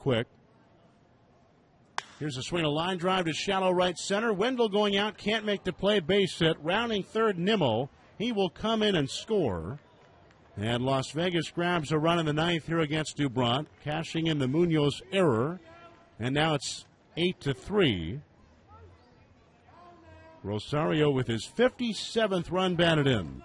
quick. Here's a swing, a line drive to shallow right center. Wendle going out, can't make the play, base hit. Rounding third, Nimmo. He will come in and score. And Las Vegas grabs a run in the ninth here against Doubront, cashing in the Munoz error. And now it's 8 to 3. Rosario with his 57th run batted in.